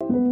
Thank you